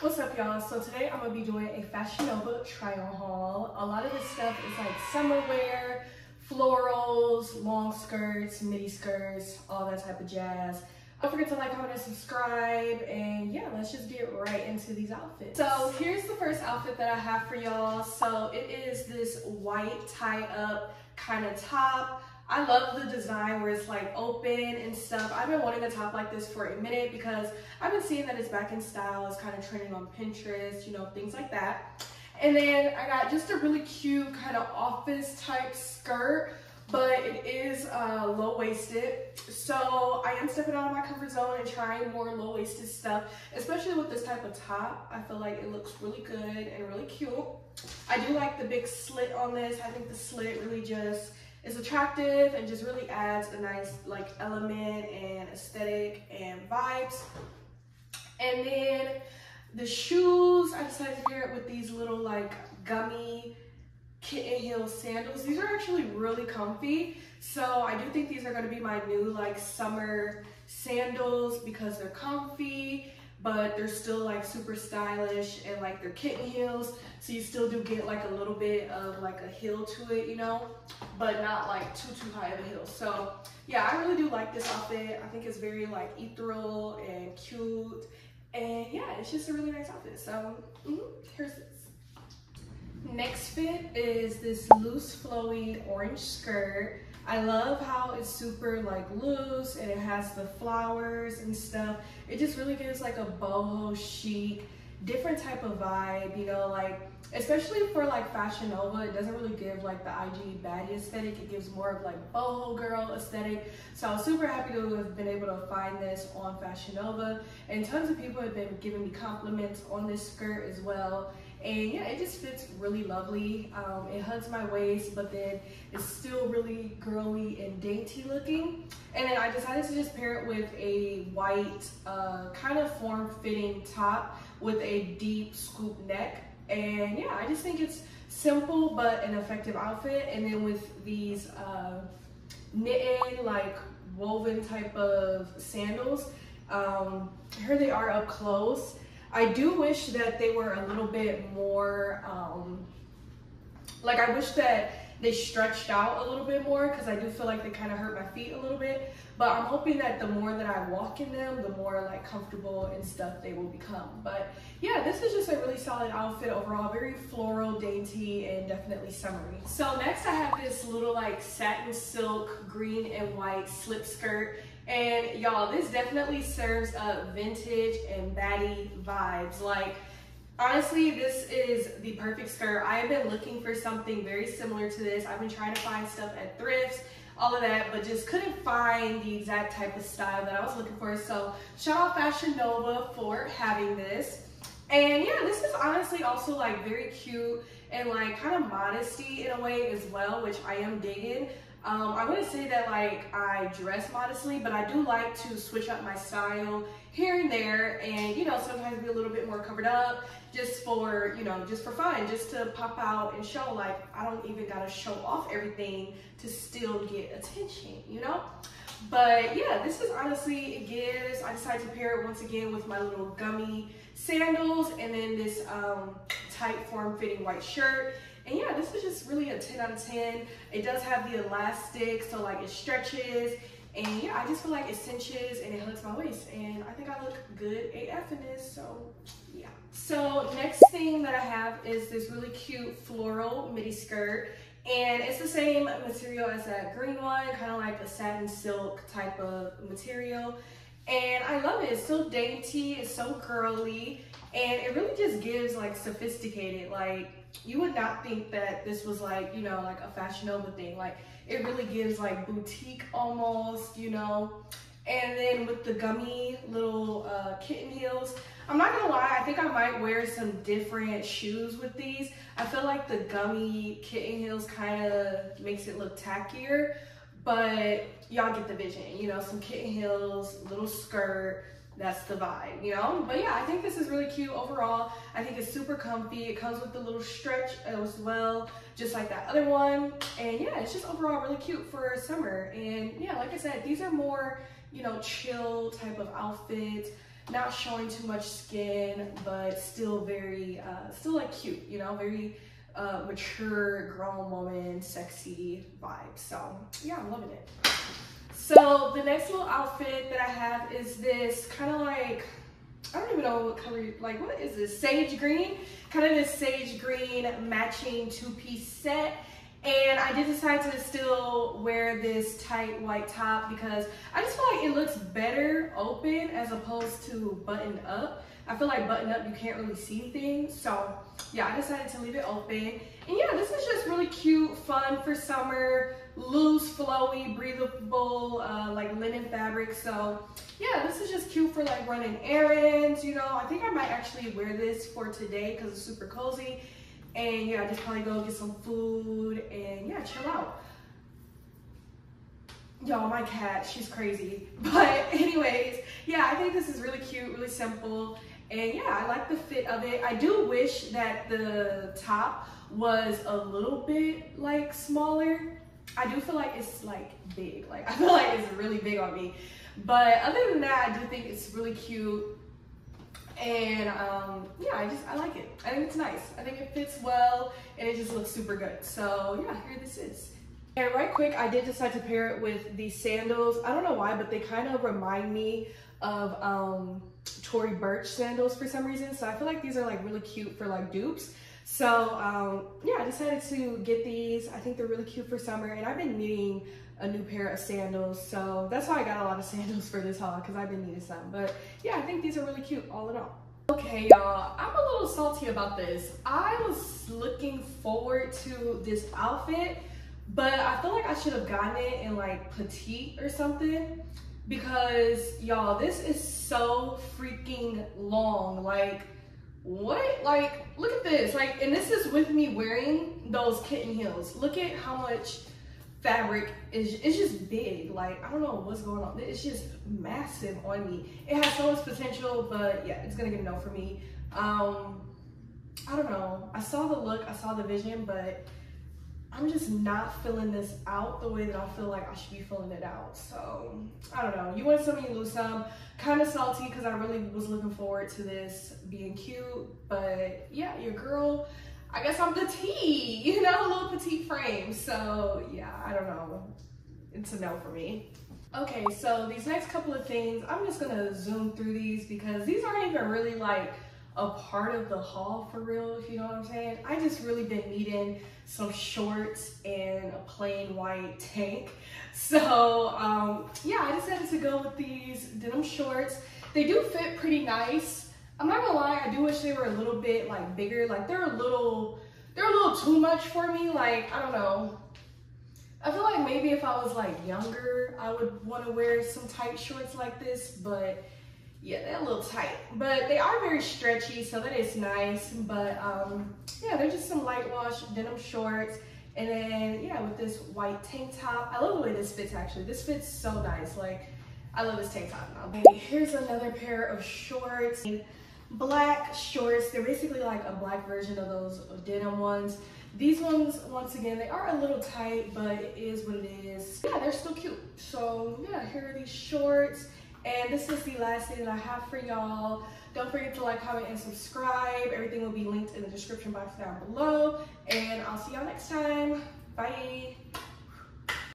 What's up y'all? So today I'm gonna be doing a Fashion Nova try on haul. A lot of this stuff is like summer wear, florals, long skirts, midi skirts, all that type of jazz. Don't forget to like, comment, and subscribe. And yeah, let's just get right into these outfits. So here's the first outfit that I have for y'all. So it is this white tie up kind of top. I love the design where it's like open and stuff. I've been wanting a top like this for a minute because I've been seeing that it's back in style. It's kind of trending on Pinterest, you know, things like that. And then I got just a really cute kind of office type skirt, but it is uh, low-waisted. So I am stepping out of my comfort zone and trying more low-waisted stuff, especially with this type of top. I feel like it looks really good and really cute. I do like the big slit on this. I think the slit really just is attractive and just really adds a nice like element and aesthetic and vibes. And then the shoes, I decided to pair it with these little like gummy kitten heel sandals. These are actually really comfy. So I do think these are gonna be my new like summer sandals because they're comfy but they're still like super stylish and like they're kitten heels. So you still do get like a little bit of like a heel to it, you know, but not like too, too high of a heel. So yeah, I really do like this outfit. I think it's very like ethereal and cute. And yeah, it's just a really nice outfit. So mm -hmm, here's this. Next fit is this loose flowy orange skirt. I love how it's super like loose and it has the flowers and stuff. It just really gives like a boho chic, different type of vibe, you know, like especially for like Fashion Nova, it doesn't really give like the IG baddie aesthetic. It gives more of like boho girl aesthetic. So I was super happy to have been able to find this on Fashion Nova. And tons of people have been giving me compliments on this skirt as well. And yeah, it just fits really lovely. Um, it hugs my waist, but then it's still really girly and dainty looking. And then I decided to just pair it with a white uh, kind of form-fitting top with a deep scoop neck. And yeah, I just think it's simple but an effective outfit. And then with these uh, knitted, like woven type of sandals, um, here they are up close. I do wish that they were a little bit more, um, like I wish that they stretched out a little bit more because I do feel like they kind of hurt my feet a little bit. But I'm hoping that the more that I walk in them, the more like comfortable and stuff they will become. But yeah, this is just a really solid outfit overall. Very floral, dainty, and definitely summery. So next I have this little like satin silk green and white slip skirt. And y'all, this definitely serves up vintage and baddie vibes. Like, honestly, this is the perfect skirt. I have been looking for something very similar to this. I've been trying to find stuff at thrifts, all of that, but just couldn't find the exact type of style that I was looking for. So shout out Fashion Nova for having this. And yeah, this is honestly also like very cute and like kind of modesty in a way as well, which I am digging. Um, I wouldn't say that like I dress modestly, but I do like to switch up my style here and there and, you know, sometimes be a little bit more covered up just for, you know, just for fun, just to pop out and show like I don't even gotta show off everything to still get attention, you know? But yeah, this is honestly, it gives, I decided to pair it once again with my little gummy sandals and then this um, tight form fitting white shirt. And yeah, this is just really a 10 out of 10. It does have the elastic, so like it stretches. And yeah, I just feel like it cinches and it hugs my waist. And I think I look good AF in this, so yeah. So next thing that I have is this really cute floral midi skirt. And it's the same material as that green one, kind of like a satin silk type of material. And I love it, it's so dainty, it's so curly, and it really just gives like sophisticated, like you would not think that this was like, you know, like a Fashion Nova thing. Like it really gives like boutique almost, you know. And then with the gummy little uh, kitten heels, I'm not gonna lie, I think I might wear some different shoes with these. I feel like the gummy kitten heels kind of makes it look tackier, but y'all get the vision, you know, some kitten heels, little skirt, that's the vibe, you know? But yeah, I think this is really cute overall. I think it's super comfy. It comes with the little stretch as well, just like that other one. And yeah, it's just overall really cute for summer. And yeah, like I said, these are more, you know, chill type of outfits. not showing too much skin, but still very, uh, still like cute, you know, very uh, mature, grown woman, sexy vibe. So yeah, I'm loving it. So the next little outfit that I have is this kind of like, I don't even know what color, like what is this? Sage green, kind of this sage green matching two-piece set. And I did decide to still wear this tight white top because I just feel like it looks better open as opposed to buttoned up. I feel like buttoned up, you can't really see things. So yeah, I decided to leave it open. And yeah, this is just really cute, fun for summer, loose, flowy, breathable, uh, like linen fabric. So yeah, this is just cute for like running errands, you know. I think I might actually wear this for today because it's super cozy. And yeah, I just probably go get some food and yeah, chill out. Y'all, my cat, she's crazy. But anyways, yeah, I think this is really cute, really simple. And yeah, I like the fit of it. I do wish that the top was a little bit like smaller. I do feel like it's like big. Like I feel like it's really big on me. But other than that, I do think it's really cute. And um, yeah, I just, I like it. I think it's nice. I think it fits well and it just looks super good. So yeah, here this is. And right quick, I did decide to pair it with these sandals. I don't know why, but they kind of remind me of um, Tory Burch sandals for some reason. So I feel like these are like really cute for like dupes. So um, yeah, I decided to get these. I think they're really cute for summer and I've been needing a new pair of sandals. So that's why I got a lot of sandals for this haul because I've been needing some. But yeah, I think these are really cute all in all. Okay, y'all, I'm a little salty about this. I was looking forward to this outfit, but I feel like I should have gotten it in like petite or something because y'all, this is so freaking long. Like, what? Like, look at this. Like, and this is with me wearing those kitten heels. Look at how much fabric is it's just big like i don't know what's going on it's just massive on me it has so much potential but yeah it's gonna get a no for me um i don't know i saw the look i saw the vision but i'm just not filling this out the way that i feel like i should be filling it out so i don't know you win some you lose some kind of salty because i really was looking forward to this being cute but yeah your girl I guess I'm the T, you know, a little petite frame. So yeah, I don't know. It's a no for me. Okay, so these next couple of things, I'm just gonna zoom through these because these aren't even really like a part of the haul for real, if you know what I'm saying. I just really been needing some shorts and a plain white tank. So um, yeah, I decided to go with these denim shorts. They do fit pretty nice. I'm not gonna lie, I do wish they were a little bit like bigger. Like they're a little, they're a little too much for me. Like, I don't know. I feel like maybe if I was like younger, I would want to wear some tight shorts like this, but yeah, they're a little tight. But they are very stretchy, so that is nice. But um, yeah, they're just some light wash denim shorts. And then, yeah, with this white tank top. I love the way this fits actually. This fits so nice. Like, I love this tank top now. Okay, here's another pair of shorts black shorts. They're basically like a black version of those denim ones. These ones, once again, they are a little tight, but it is what it is. Yeah, they're still cute. So yeah, here are these shorts. And this is the last thing that I have for y'all. Don't forget to like, comment, and subscribe. Everything will be linked in the description box down below. And I'll see y'all next time. Bye.